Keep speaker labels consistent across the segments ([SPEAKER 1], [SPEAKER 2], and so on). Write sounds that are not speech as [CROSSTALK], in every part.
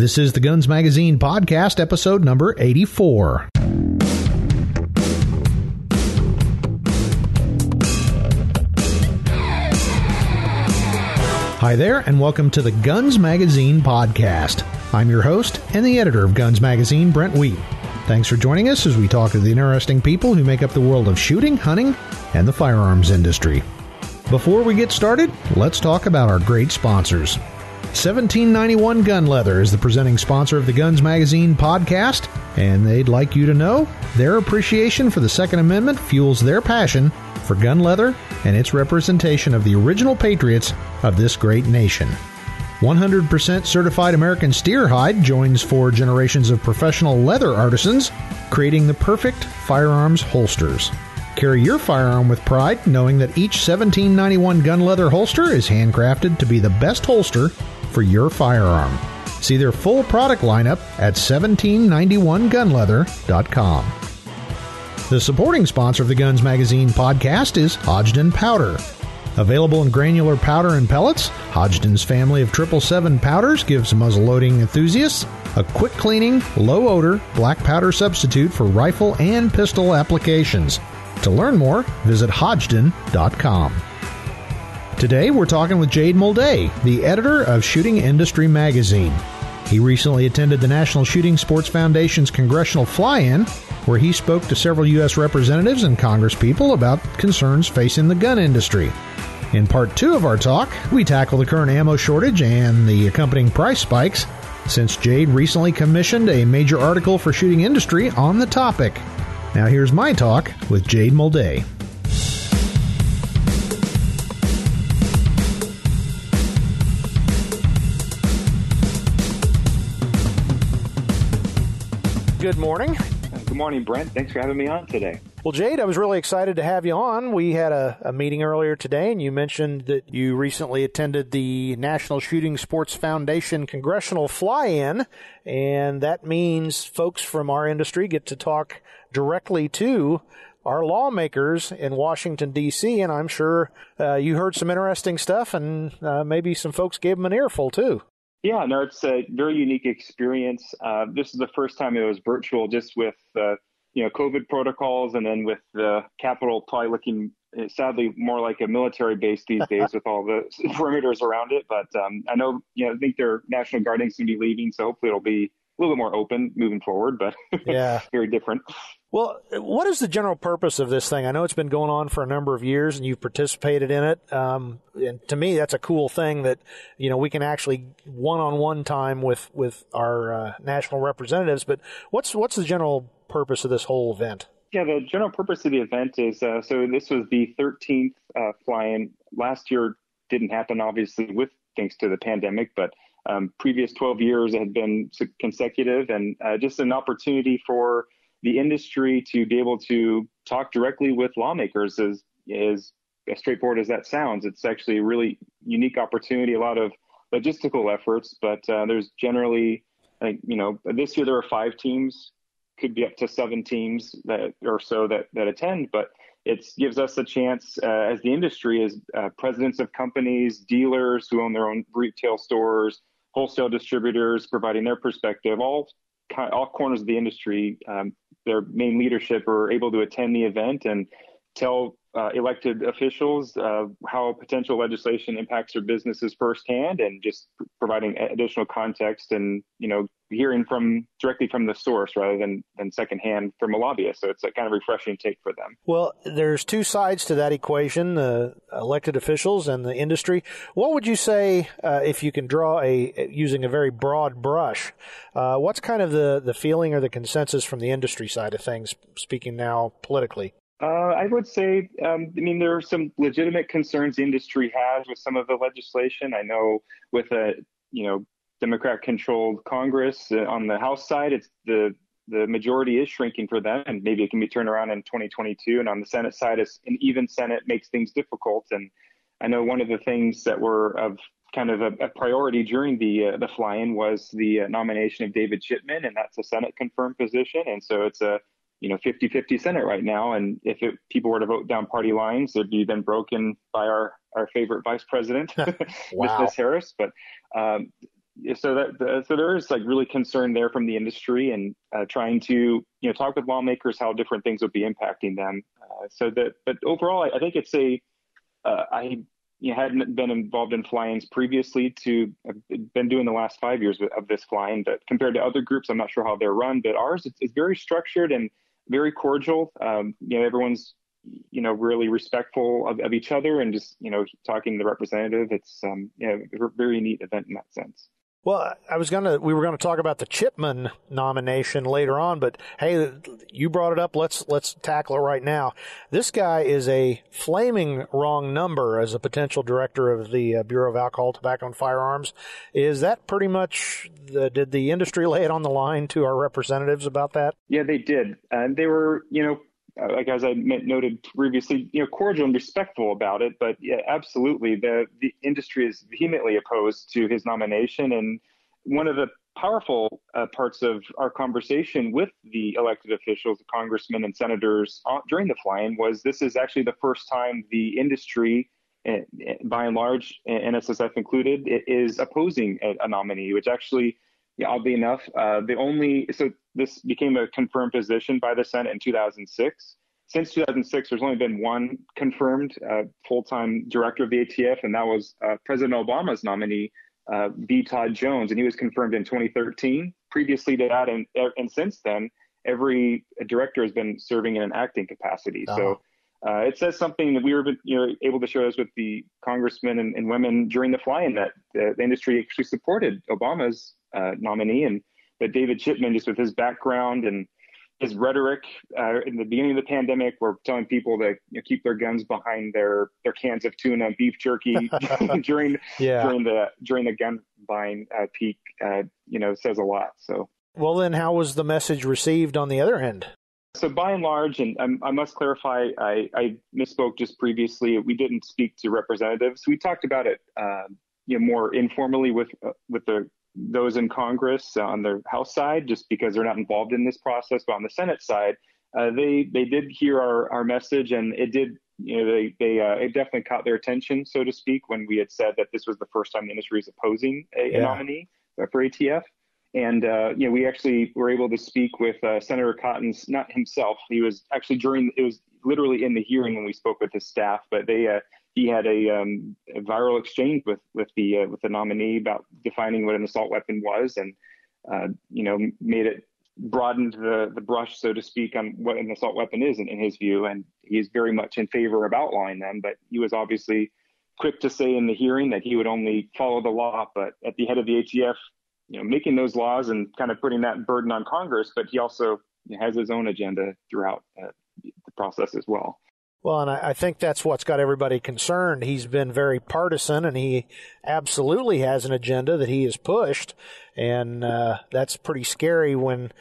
[SPEAKER 1] This is the Guns Magazine podcast, episode number 84. Hi there, and welcome to the Guns Magazine podcast. I'm your host and the editor of Guns Magazine, Brent Wheat. Thanks for joining us as we talk to the interesting people who make up the world of shooting, hunting, and the firearms industry. Before we get started, let's talk about our great sponsors. 1791 Gun Leather is the presenting sponsor of the Guns Magazine podcast, and they'd like you to know their appreciation for the Second Amendment fuels their passion for gun leather and its representation of the original patriots of this great nation. 100% certified American steer hide joins four generations of professional leather artisans, creating the perfect firearms holsters. Carry your firearm with pride, knowing that each 1791 gun leather holster is handcrafted to be the best holster for your firearm. See their full product lineup at 1791gunleather.com. The supporting sponsor of the Guns Magazine podcast is Hodgdon Powder. Available in granular powder and pellets, Hodgdon's family of 777 powders gives muzzleloading enthusiasts a quick cleaning, low odor black powder substitute for rifle and pistol applications. To learn more, visit hodgdon.com. Today, we're talking with Jade Moldae, the editor of Shooting Industry Magazine. He recently attended the National Shooting Sports Foundation's congressional fly in, where he spoke to several U.S. representatives and congresspeople about concerns facing the gun industry. In part two of our talk, we tackle the current ammo shortage and the accompanying price spikes, since Jade recently commissioned a major article for shooting industry on the topic. Now, here's my talk with Jade Moldae. Good morning.
[SPEAKER 2] Good morning, Brent. Thanks for having me on today.
[SPEAKER 1] Well, Jade, I was really excited to have you on. We had a, a, meeting earlier today, and you mentioned that you recently attended the National Shooting Sports Foundation Congressional Fly In, and that means folks from our industry get to talk directly to our lawmakers in Washington, D.C., and I'm sure uh, you heard some interesting stuff, and uh, maybe some folks gave them an earful, too.
[SPEAKER 2] Yeah, no, it's a very unique experience. Uh, this is the first time it was virtual, just with uh, you know COVID protocols, and then with the Capitol probably looking uh, sadly more like a military base these [LAUGHS] days with all the [LAUGHS] perimeters around it. But um, I know, you know, I think their National Guarding's going to be leaving, so hopefully it'll be a little bit more open moving forward. But [LAUGHS] yeah, very different.
[SPEAKER 1] Well, what is the general purpose of this thing? I know it's been going on for a number of years, and you've participated in it. Um, and to me, that's a cool thing that you know we can actually one-on-one time with with our uh, national representatives. But what's what's the general purpose of this whole event?
[SPEAKER 2] Yeah, the general purpose of the event is uh, so this was the 13th uh, fly-in. Last year didn't happen, obviously, with thanks to the pandemic, but um, previous 12 years had been consecutive, and uh, just an opportunity for the industry to be able to talk directly with lawmakers is is as straightforward as that sounds. It's actually a really unique opportunity. A lot of logistical efforts, but uh, there's generally, I think, you know, this year there are five teams, could be up to seven teams that or so that that attend, but it gives us a chance uh, as the industry, as uh, presidents of companies, dealers who own their own retail stores, wholesale distributors, providing their perspective, all all corners of the industry, um, their main leadership are able to attend the event and tell uh, elected officials uh, how potential legislation impacts their businesses firsthand and just providing additional context and you know hearing from directly from the source rather than than secondhand from a lobbyist. So it's a kind of refreshing take for them.
[SPEAKER 1] Well there's two sides to that equation the elected officials and the industry. What would you say uh, if you can draw a using a very broad brush uh, what's kind of the the feeling or the consensus from the industry side of things speaking now politically
[SPEAKER 2] uh, I would say, um, I mean, there are some legitimate concerns the industry has with some of the legislation. I know with a, you know, Democrat-controlled Congress uh, on the House side, it's the the majority is shrinking for them, and maybe it can be turned around in 2022. And on the Senate side, it's an even Senate makes things difficult. And I know one of the things that were of kind of a, a priority during the uh, the fly-in was the uh, nomination of David Chipman, and that's a Senate confirmed position. And so it's a you know 50-50 Senate right now, and if it, people were to vote down party lines, it'd be then broken by our our favorite vice president, [LAUGHS] wow. Miss Harris. But um, so that so there is like really concern there from the industry and uh, trying to you know talk with lawmakers how different things would be impacting them. Uh, so that, but overall, I, I think it's a uh, I you know, hadn't been involved in fly-ins previously to I've been doing the last five years of this fly-in, but compared to other groups, I'm not sure how they're run, but ours it's, it's very structured and very cordial. Um, you know, everyone's you know really respectful of, of each other and just you know talking to the representative. It's um, you know, a very neat event in that sense.
[SPEAKER 1] Well, I was gonna, we were gonna talk about the Chipman nomination later on, but hey, you brought it up. Let's, let's tackle it right now. This guy is a flaming wrong number as a potential director of the uh, Bureau of Alcohol, Tobacco, and Firearms. Is that pretty much the, did the industry lay it on the line to our representatives about that?
[SPEAKER 2] Yeah, they did. And they were, you know, like as I noted previously, you know, cordial and respectful about it. But yeah, absolutely, the the industry is vehemently opposed to his nomination. And one of the powerful uh, parts of our conversation with the elected officials, the congressmen and senators uh, during the fly-in was this is actually the first time the industry. Uh, by and large, NSSF included, is opposing a, a nominee, which actually yeah, oddly enough, uh, the only so this became a confirmed position by the Senate in 2006. Since 2006, there's only been one confirmed uh, full-time director of the ATF, and that was uh, President Obama's nominee, uh, B. Todd Jones, and he was confirmed in 2013. Previously to that, and and since then, every director has been serving in an acting capacity. Uh-huh. So. Uh, it says something that we were you know, able to show us with the congressmen and, and women during the fly-in that the, the industry actually supported Obama's uh, nominee, and that David Chipman, just with his background and his rhetoric uh, in the beginning of the pandemic, were telling people to you know, keep their guns behind their their cans of tuna and beef jerky [LAUGHS] [LAUGHS] during yeah. during the during the gun buying uh, peak. Uh, you know, says a lot. So.
[SPEAKER 1] Well, then, how was the message received on the other end?
[SPEAKER 2] So by and large, and I, I must clarify, I, I, misspoke just previously. We didn't speak to representatives. We talked about it, uh, you know, more informally with uh, with the those in Congress on the House side, just because they're not involved in this process, but on the Senate side, uh, they they did hear our, our message, and it did you know they they uh, it definitely caught their attention, so to speak, when we had said that this was the first time the industry is opposing a, yeah. a nominee for ATF. And uh, you know, we actually were able to speak with uh, Senator Cotton's, not himself. He was actually during it was literally in the hearing when we spoke with his staff, but they uh, he had a, um, a, viral exchange with with the uh, with the nominee about defining what an assault weapon was, and uh, you know made it broadened the the brush, so to speak, on what an assault weapon is in, in his view, and he's very much in favor of outlawing them. But he was obviously quick to say in the hearing that he would only follow the law, but at the head of the ATF, you know, making those laws and kind of putting that burden on Congress, but he also has his own agenda throughout uh, the process as well.
[SPEAKER 1] Well, and I, think that's what's got everybody concerned. He's been very partisan, and he absolutely has an agenda that he has pushed, and uh, that's pretty scary when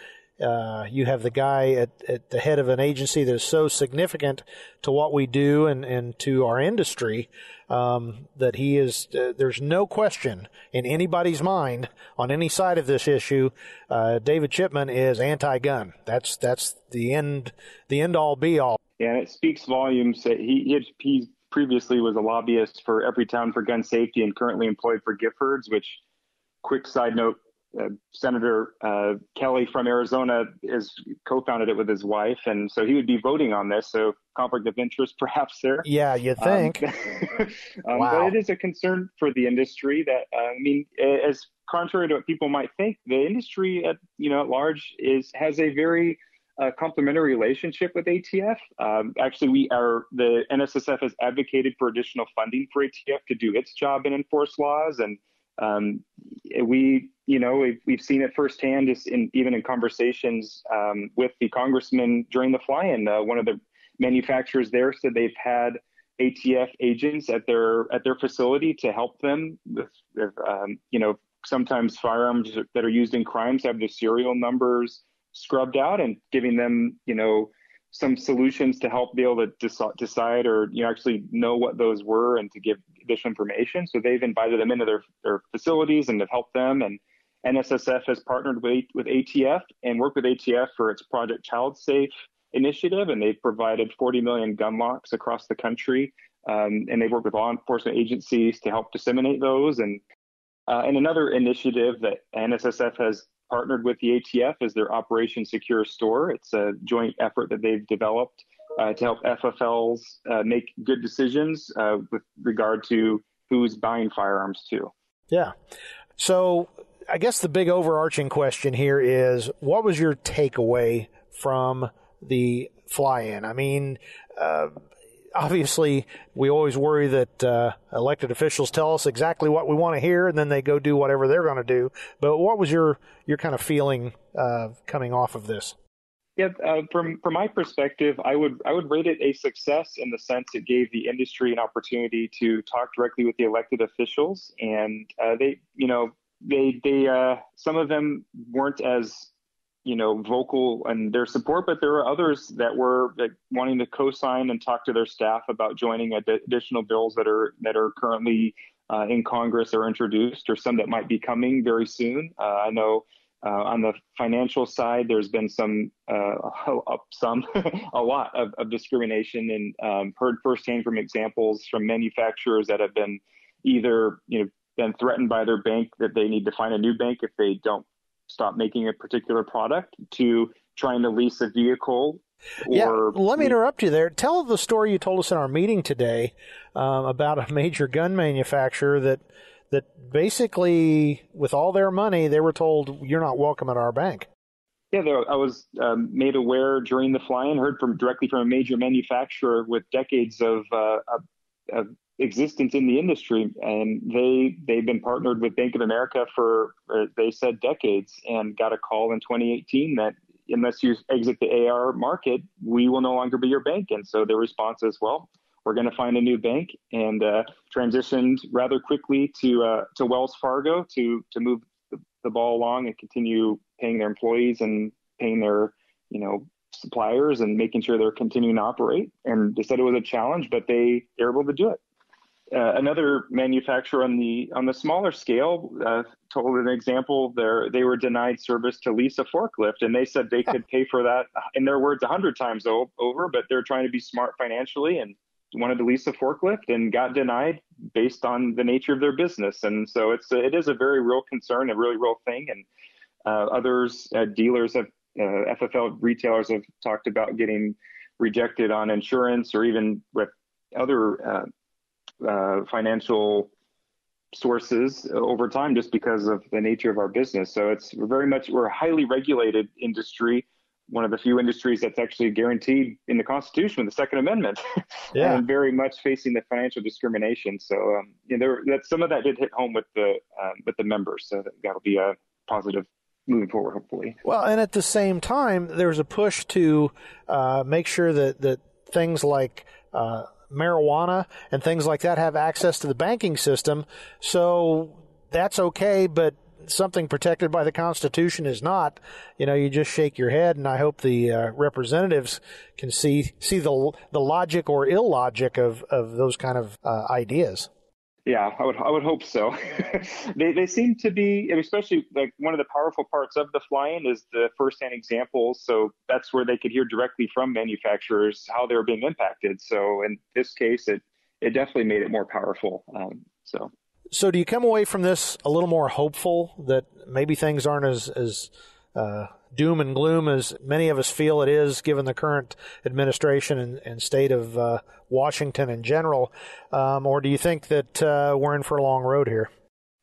[SPEAKER 1] uh, you have the guy at, at the head of an agency that is so significant to what we do and, and to our industry um, that he is. Uh, there's no question in anybody's mind on any side of this issue. Uh, David Chipman is anti-gun. That's that's the end the end all be all.
[SPEAKER 2] And it speaks volumes. He he, he previously was a lobbyist for Everytown for gun safety and currently employed for Giffords. Which, quick side note, uh, Senator uh, Kelly from Arizona is co-founded it with his wife, and so he would be voting on this. So conflict of interest, [LAUGHS] perhaps there.
[SPEAKER 1] Yeah, you um, think. [LAUGHS]
[SPEAKER 2] Um, um, wow. But it is a concern for the industry. That uh, I mean, as contrary to what people might think, the industry at you know at large is has a very uh, complementary relationship with ATF. Um, actually, we are the NSSF has advocated for additional funding for ATF to do its job and enforce laws, and um, we, you know, we've, we've seen it firsthand, just in even in conversations um, with the congressman during the fly-in. Uh, one of the manufacturers there said they've had ATF agents at their at their facility to help them with, with um, you know, sometimes firearms that are used in crimes have the serial numbers scrubbed out and giving them, you know, some solutions to help be able to decide or you know actually know what those were and to give additional information. So they've invited them into their their facilities and have helped them. And NSSF has partnered with with ATF and worked with ATF for its Project Child Safe initiative, and they've provided 40 million gun locks across the country. Um, and they've worked with law enforcement agencies to help disseminate those. And Uh, and another initiative that NSSF has partnered with the ATF as their Operation Secure Store. It's a joint effort that they've developed uh, to help FFLs uh, make good decisions uh, with regard to who's buying firearms too.
[SPEAKER 1] Yeah. So I guess the big overarching question here is what was your takeaway from the fly in? I mean, uh, obviously, we always worry that uh, elected officials tell us exactly what we want to hear, and then they go do whatever they're going to do. But what was your your kind of feeling uh, coming off of this?
[SPEAKER 2] Yeah, uh, from from my perspective, I would I would rate it a success in the sense it gave the industry an opportunity to talk directly with the elected officials, and uh, they, you know, they they uh, some of them weren't as you know, vocal in their support, but there were others that were like, wanting to co-sign and talk to their staff about joining ad- additional bills that are that are currently uh, in Congress or introduced, or some that might be coming very soon. Uh, I know uh, on the financial side, there's been some, uh, [LAUGHS] some, [LAUGHS] a lot of, of discrimination, and um, heard firsthand from examples from manufacturers that have been either, you know, been threatened by their bank that they need to find a new bank if they don't stop making a particular product to trying to lease a vehicle.
[SPEAKER 1] yeah, let me interrupt you there. Tell the story you told us in our meeting today um, about a major gun manufacturer that that basically, with all their money, they were told you're not welcome at our bank.
[SPEAKER 2] Yeah, I was um, made aware during the fly-in, heard from directly from a major manufacturer with decades of, uh, of, of existence in the industry, and they they've been partnered with Bank of America for uh, they said decades, and got a call in 2018 that unless you exit the AR market, we will no longer be your bank. And so their response is, well, we're going to find a new bank, and uh, transitioned rather quickly to uh, to Wells Fargo to to move the, the ball along and continue paying their employees and paying their you know suppliers and making sure they're continuing to operate. And they said it was a challenge, but they they're able to do it. Uh, another manufacturer on the on the smaller scale uh, told an example there they were denied service to lease a forklift and they said they could pay for that in their words a hundred times over but they're trying to be smart financially and wanted to lease a forklift and got denied based on the nature of their business. And so it's it is a very real concern a really real thing. And uh, others uh, dealers have uh, FFL retailers have talked about getting rejected on insurance or even with other uh, financial sources over time just because of the nature of our business. So it's very much we're a highly regulated industry, one of the few industries that's actually guaranteed in the Constitution with the Second Amendment, [LAUGHS] yeah. and very much facing the financial discrimination. So um, you know, there, that some of that did hit home with the uh, with the members. So that, that'll be a positive moving forward, hopefully.
[SPEAKER 1] Well, and at the same time, there's a push to uh, make sure that that things like uh, marijuana and things like that have access to the banking system. So that's okay, but something protected by the Constitution is not. You know, you just shake your head, and I hope the uh, representatives can see see the the logic or illogic of of those kind of uh, ideas.
[SPEAKER 2] Yeah, I would I would hope so. [LAUGHS] they they seem to be, especially like one of the powerful parts of the fly-in is the firsthand examples. So that's where they could hear directly from manufacturers how they're being impacted. So in this case, it it definitely made it more powerful. Um, so.
[SPEAKER 1] So do you come away from this a little more hopeful that maybe things aren't as as uh, doom and gloom as many of us feel it is, given the current administration and, and state of uh, Washington in general? Um, or do you think that uh, we're in for a long road here?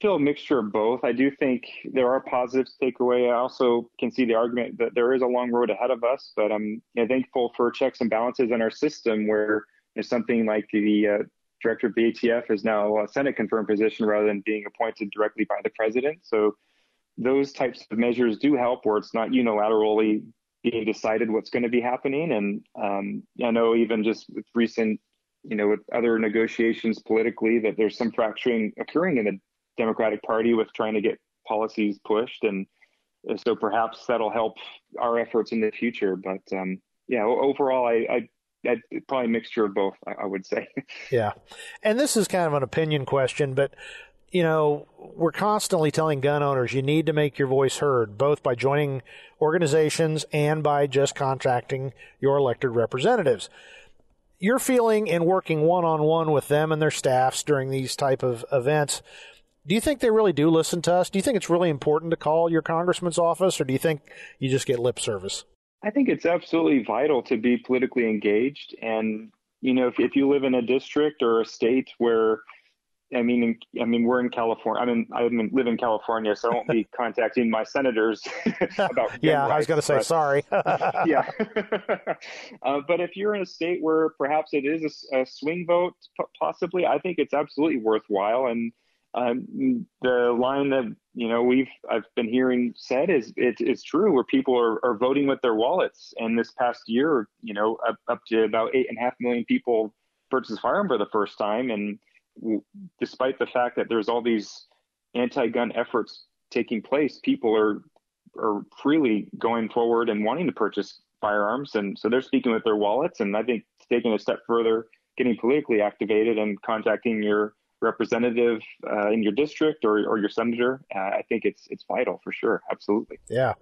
[SPEAKER 2] Feel a mixture of both. I do think there are positives to take away. I also can see the argument that there is a long road ahead of us, but I'm you know, thankful for checks and balances in our system where something like the uh, director of the ATF is now a Senate confirmed position rather than being appointed directly by the president. So those types of measures do help where it's not unilaterally being decided what's going to be happening. And um, I know even just with recent, you know, with other negotiations politically, that there's some fracturing occurring in the Democratic Party with trying to get policies pushed. And so perhaps that'll help our efforts in the future. But um, yeah, overall, I, I I'd, probably a mixture of both, I, I would say. [LAUGHS]
[SPEAKER 1] yeah. And this is kind of an opinion question, but you know, we're constantly telling gun owners you need to make your voice heard, both by joining organizations and by just contracting your elected representatives. Your feeling in working one on one with them and their staffs during these type of events, Do you think they really do listen to us? Do you think it's really important to call your congressman's office, or do you think you just get lip service?
[SPEAKER 2] I think it's absolutely vital to be politically engaged. And, you know, if, if you live in a district or a state where I mean, I mean, we're in California. I mean, I live in California, so I won't be [LAUGHS] contacting my senators [LAUGHS] about.
[SPEAKER 1] yeah,
[SPEAKER 2] rights,
[SPEAKER 1] I was going to say
[SPEAKER 2] but,
[SPEAKER 1] sorry. [LAUGHS]
[SPEAKER 2] yeah, uh, but if you're in a state where perhaps it is a, a, swing vote, possibly, I think it's absolutely worthwhile. And um, the line that you know we've I've been hearing said is it, it's true, where people are, are voting with their wallets. And this past year, you know, up, up to about eight and a half million people purchased firearm for the first time, and despite the fact that there's all these anti-gun efforts taking place, people are are freely going forward and wanting to purchase firearms, and so they're speaking with their wallets. And I think taking a step further, getting politically activated and contacting your representative uh, in your district or, or your senator, uh, I think it's it's vital for sure. Absolutely.
[SPEAKER 1] Yeah.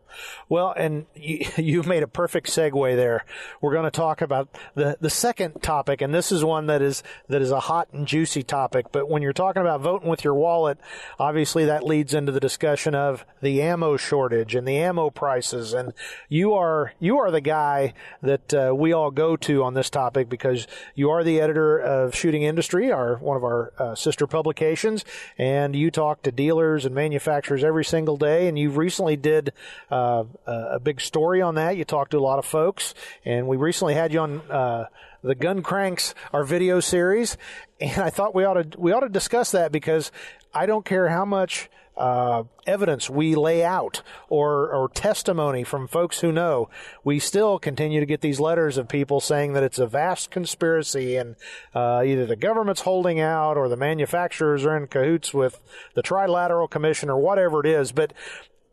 [SPEAKER 1] Well, and [LAUGHS] you, you've made a perfect segue there. We're going to talk about the the second topic, and this is one that is that is a hot and juicy topic. But when you're talking about voting with your wallet, obviously that leads into the discussion of the ammo shortage and the ammo prices. And you are you are the guy that uh, we all go to on this topic because you are the editor of Shooting Industry, our one of our uh, sister publications, and you talk to dealers and manufacturers every single day. And you recently did uh, a big story on that. You talked to a lot of folks, and we recently had you on uh, the Gun Cranks, our video series, and I thought we ought to we ought to discuss that because I don't care how much uh, evidence we lay out or, or testimony from folks who know, we still continue to get these letters of people saying that it's a vast conspiracy and uh, either the government's holding out or the manufacturers are in cahoots with the Trilateral Commission or whatever it is. But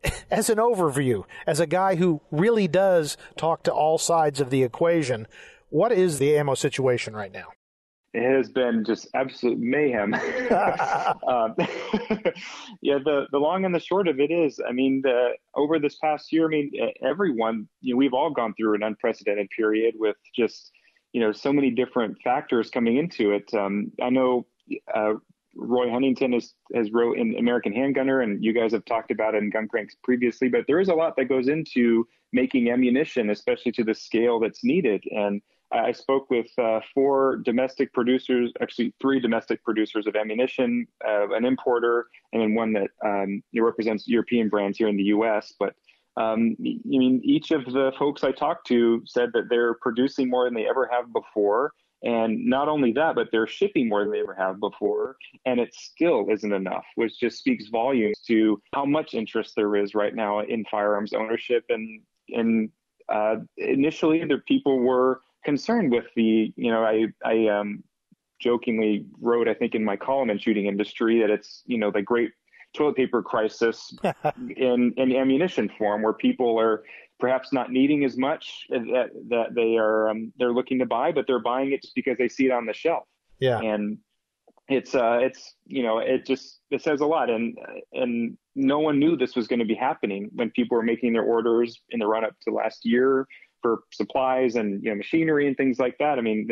[SPEAKER 1] [LAUGHS] as an overview, as a guy who really does talk to all sides of the equation, what is the ammo situation right now?
[SPEAKER 2] It has been just absolute mayhem. [LAUGHS] um, [LAUGHS] yeah, the the long and the short of it is, I mean, the, over this past year, I mean, everyone, you know, we've all gone through an unprecedented period with just, you know, so many different factors coming into it. Um, I know uh, Roy Huntington has has wrote in American Handgunner, and you guys have talked about it in Gun Cranks previously. But there is a lot that goes into making ammunition, especially to the scale that's needed, and I spoke with uh, four domestic producers, actually three domestic producers of ammunition, uh, an importer, and then one that um, represents European brands here in the U.S. But um, I mean, each of the folks I talked to said that they're producing more than they ever have before. And not only that, but they're shipping more than they ever have before. And it still isn't enough, which just speaks volumes to how much interest there is right now in firearms ownership. And, and uh, initially, the people were concerned with the, you know, I, I um, jokingly wrote, I think, in my column in shooting industry that it's, you know, the great toilet paper crisis [LAUGHS] in, in ammunition form where people are perhaps not needing as much that, that they are, um, they're looking to buy, but they're buying it just because they see it on the shelf.
[SPEAKER 1] Yeah.
[SPEAKER 2] And it's, uh, it's, you know, it just, it says a lot. And, and no one knew this was going to be happening when people were making their orders in the run up to last year for supplies and you know machinery and things like that. I mean,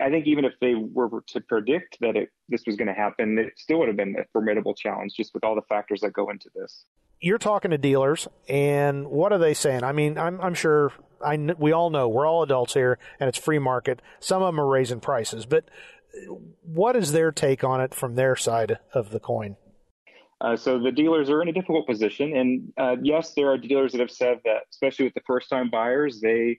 [SPEAKER 2] I think even if they were to predict that it this was going to happen, it still would have been a formidable challenge just with all the factors that go into this.
[SPEAKER 1] You're talking to dealers, and what are they saying? I mean, I'm, I'm sure I we all know we're all adults here, and it's free market. Some of them are raising prices, but what is their take on it from their side of the coin?
[SPEAKER 2] Uh, so the dealers are in a difficult position, and uh, yes, there are dealers that have said that, especially with the first-time buyers, they,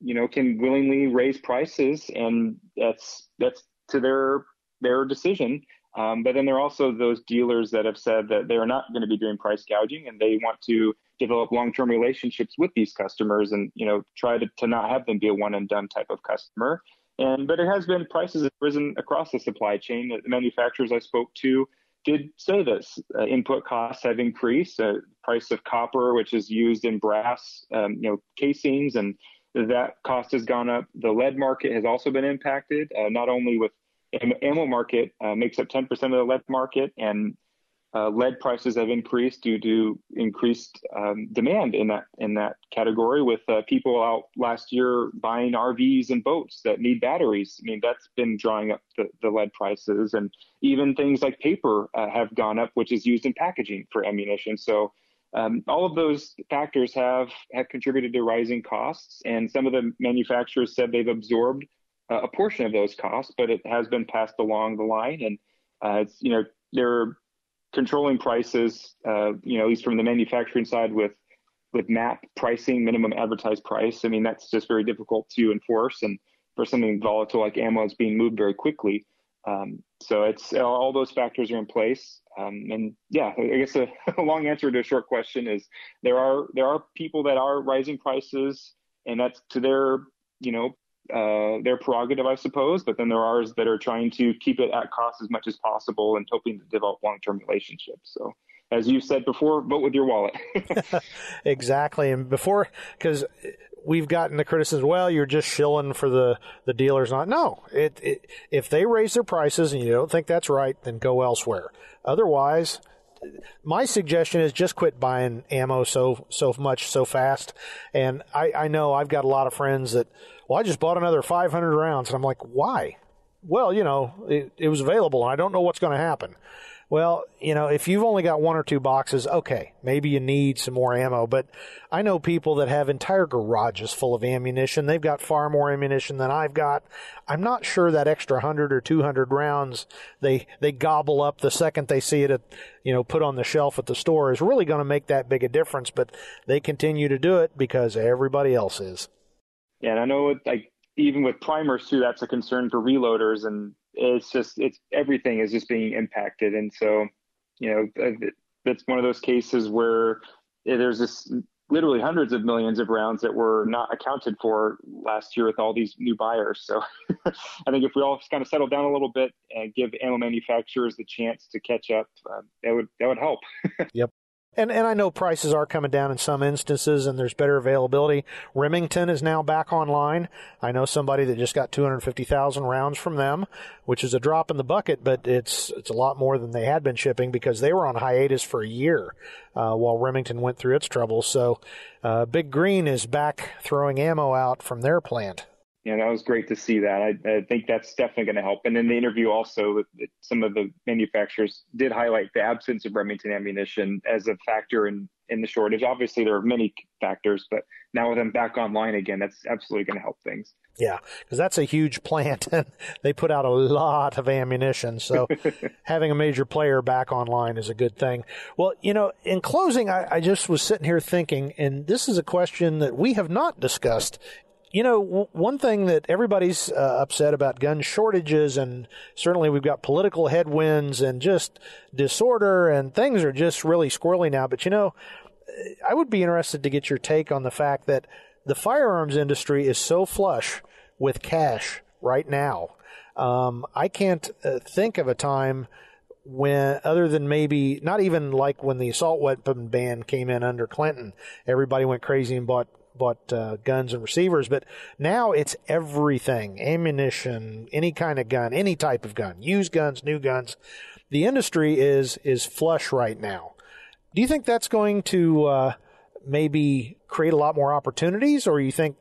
[SPEAKER 2] you know, can willingly raise prices, and that's that's to their their decision. Um, but then there are also those dealers that have said that they are not going to be doing price gouging, and they want to develop long-term relationships with these customers, and you know, try to, to not have them be a one-and-done type of customer. And but it has been prices have risen across the supply chain. That the manufacturers I spoke to did say this uh, input costs have increased. Uh, price of copper, which is used in brass, um, you know, casings, and that cost has gone up. The lead market has also been impacted, uh, not only with ammo market uh, makes up 10% of the lead market, and uh, lead prices have increased due to increased um, demand in that in that category. With uh, people out last year buying RVs and boats that need batteries, I mean that's been drawing up the, the lead prices, and even things like paper uh, have gone up, which is used in packaging for ammunition. So um, all of those factors have have contributed to rising costs, and some of the manufacturers said they've absorbed uh, a portion of those costs, but it has been passed along the line, and uh, it's you know they're controlling prices, uh, you know, at least from the manufacturing side with with MAP pricing, minimum advertised price. I mean, that's just very difficult to enforce, and for something volatile like ammo, it's being moved very quickly. Um, so it's all those factors are in place. Um, and yeah, I guess a, [LAUGHS] a, long answer to a short question is there are there are people that are rising prices, and that's to their you know uh, their prerogative, I suppose. But then there are that are trying to keep it at cost as much as possible and hoping to develop long term relationships. So as you said before, vote with your wallet. [LAUGHS] [LAUGHS]
[SPEAKER 1] exactly. And before, because we've gotten the criticism, well, you're just shilling for the, the dealers. Not, no, it, it, if they raise their prices and you don't think that's right, then go elsewhere. Otherwise, my suggestion is just quit buying ammo so so much so fast. And I, I know I've got a lot of friends that, well, I just bought another 500 rounds, and I'm like, why? Well, you know, it, it was available, and I don't know what's going to happen. Well, you know, if you've only got one or two boxes, okay, maybe you need some more ammo. But I know people that have entire garages full of ammunition. They've got far more ammunition than I've got. I'm not sure that extra 100 or 200 rounds they, they gobble up the second they see it, at, you know, put on the shelf at the store is really going to make that big a difference. But they continue to do it because everybody else is.
[SPEAKER 2] Yeah, and I know like even with primers too, that's a concern for reloaders and it's just it's everything is just being impacted. And so you know that's one of those cases where there's this literally hundreds of millions of rounds that were not accounted for last year with all these new buyers. So [LAUGHS] i think if we all just kind of settle down a little bit and give ammo manufacturers the chance to catch up uh, that would that would help. [LAUGHS]
[SPEAKER 1] Yep and and I know prices are coming down in some instances, and there's better availability. Remington is now back online. I know somebody that just got 250,000 rounds from them, which is a drop in the bucket, but it's it's a lot more than they had been shipping because they were on hiatus for a year uh, while Remington went through its troubles. So, uh, Big Green is back throwing ammo out from their plant
[SPEAKER 2] you know, that was great to see that. I, I think that's definitely going to help. And in the interview, also, some of the manufacturers did highlight the absence of Remington ammunition as a factor in, in the shortage. Obviously, there are many factors, but now with them back online again, that's absolutely going to help things.
[SPEAKER 1] Yeah, because that's a huge plant, and [LAUGHS] they put out a lot of ammunition. So [LAUGHS] having a major player back online is a good thing. Well, you know, in closing, I, I just was sitting here thinking, and this is a question that we have not discussed you know, w- one thing that everybody's uh, upset about gun shortages, and certainly we've got political headwinds and just disorder, and things are just really squirrely now. But you know, I would be interested to get your take on the fact that the firearms industry is so flush with cash right now. Um, I can't uh, think of a time when other than maybe not even like when the assault weapon ban came in under Clinton, everybody went crazy and bought bought uh, guns and receivers, but now it's everything ammunition, any kind of gun, any type of gun, used guns, new guns. The industry is, is flush right now. Do you think that's going to uh, maybe create a lot more opportunities, or you think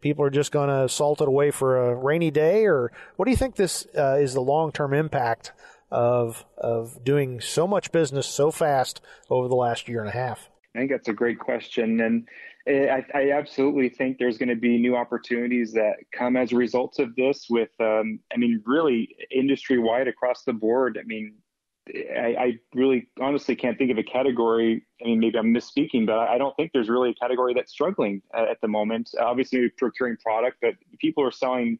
[SPEAKER 1] people are just going to salt it away for a rainy day, or what do you think this uh, is the long term impact of of doing so much business so fast over the last year and a half?
[SPEAKER 2] I think that's a great question, and I, I absolutely think there's going to be new opportunities that come as a result of this. With, um, I mean, really industry wide across the board. I mean, I, I, really honestly can't think of a category. I mean, maybe I'm misspeaking, but I don't think there's really a category that's struggling at, at the moment. Obviously, procuring product, but people are selling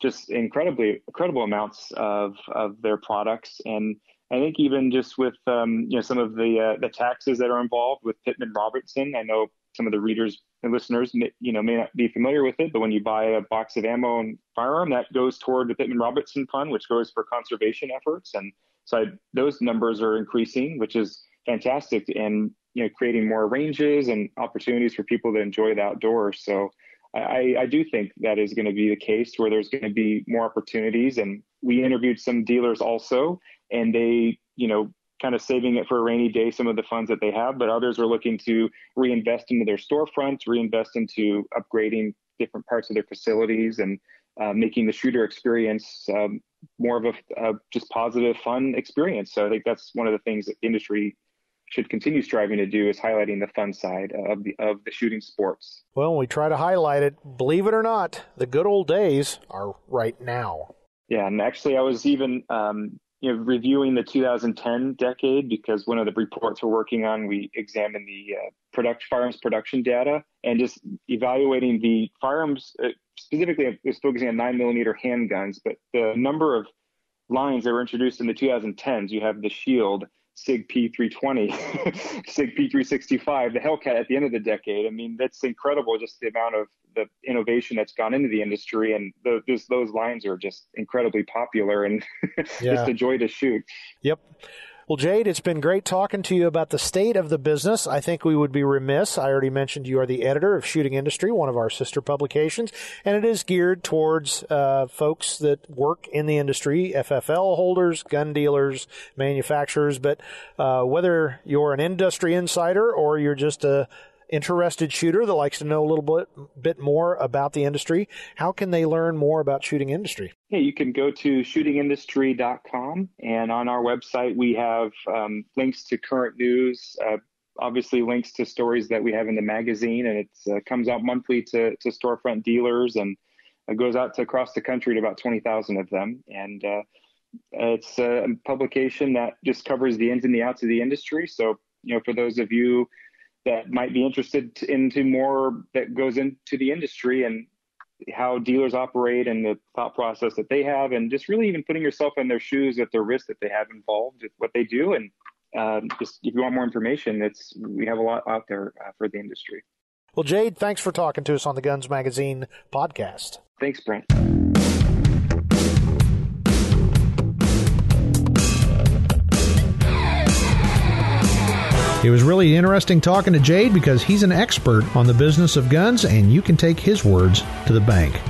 [SPEAKER 2] just incredibly incredible amounts of of their products and I think even just with um, you know some of the uh, the taxes that are involved with Pittman Robertson, I know some of the readers and listeners may, you know may not be familiar with it, but when you buy a box of ammo and firearm, that goes toward the Pittman Robertson Fund, which goes for conservation efforts, and so I, those numbers are increasing, which is fantastic, and you know creating more ranges and opportunities for people to enjoy the outdoors. So. I, I do think that is going to be the case where there's going to be more opportunities. And we interviewed some dealers also, and they, you know, kind of saving it for a rainy day, some of the funds that they have, but others are looking to reinvest into their storefronts, reinvest into upgrading different parts of their facilities and uh, making the shooter experience um, more of a, a, just positive, fun experience. So I think that's one of the things that the industry should continue striving to do is highlighting the fun side of the of the shooting sports.
[SPEAKER 1] Well, we try to highlight it. Believe it or not, the good old days are right now.
[SPEAKER 2] Yeah, and actually, I was even um, you know reviewing the 2010 decade because one of the reports we're working on, we examined the uh, product firearms production data and just evaluating the firearms. Uh, specifically, I was focusing on nine millimeter handguns, but the number of lines that were introduced in the 2010s. You have the Shield, SIG P320, [LAUGHS] SIG P365, the Hellcat at the end of the decade. I mean, that's incredible, just the amount of the innovation that's gone into the industry. And the, those lines are just incredibly popular and [LAUGHS] yeah. just a joy to shoot.
[SPEAKER 1] Yep. Well, Jade, it's been great talking to you about the state of the business. I think we would be remiss. I already mentioned you are the editor of Shooting Industry, one of our sister publications, and it is geared towards uh, folks that work in the industry, FFL holders, gun dealers, manufacturers. But uh, whether you're an industry insider or you're just a interested shooter that likes to know a little bit bit more about the industry, how can they learn more about shooting industry?
[SPEAKER 2] Yeah, you can go to shootingindustry.com, and on our website we have um, links to current news. Uh, obviously, links to stories that we have in the magazine, and it uh, comes out monthly to, to storefront dealers, and it goes out to across the country to about twenty thousand of them. And uh, it's a publication that just covers the ins and the outs of the industry. So, you know, for those of you that might be interested into more that goes into the industry and how dealers operate and the thought process that they have and just really even putting yourself in their shoes at the risk that they have involved with what they do. And um, just if you want more information it's we have a lot out there uh, for the industry.
[SPEAKER 1] Well jade thanks for talking to us on the guns magazine podcast.
[SPEAKER 2] Thanks brent
[SPEAKER 1] It was really interesting talking to Jade because he's an expert on the business of guns, and you can take his words to the bank.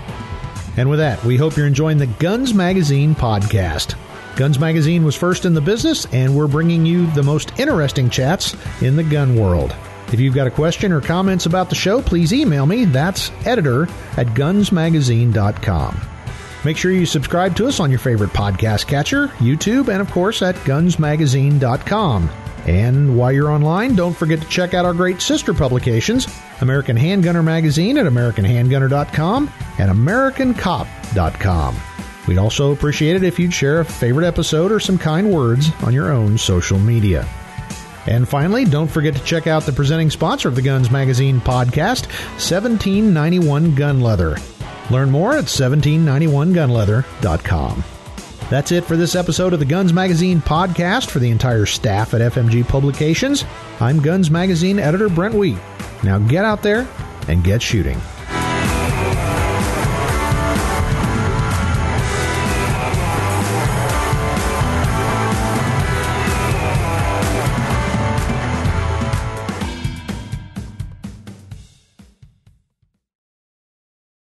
[SPEAKER 1] And with that, we hope you're enjoying the Guns Magazine podcast. Guns Magazine was first in the business, and we're bringing you the most interesting chats in the gun world. If you've got a question or comments about the show, please email me. That's editor at gunsmagazine.com. Make sure you subscribe to us on your favorite podcast catcher, YouTube, and of course at gunsmagazine.com. And while you're online, don't forget to check out our great sister publications American Handgunner Magazine at AmericanHandgunner.com and AmericanCop.com. We'd also appreciate it if you'd share a favorite episode or some kind words on your own social media. And finally, don't forget to check out the presenting sponsor of the Guns Magazine podcast, 1791 Gun Leather. Learn more at 1791gunleather.com. That's it for this episode of the Guns Magazine podcast for the entire staff at FMG Publications. I'm Guns Magazine editor Brent Wheat. Now get out there and get shooting.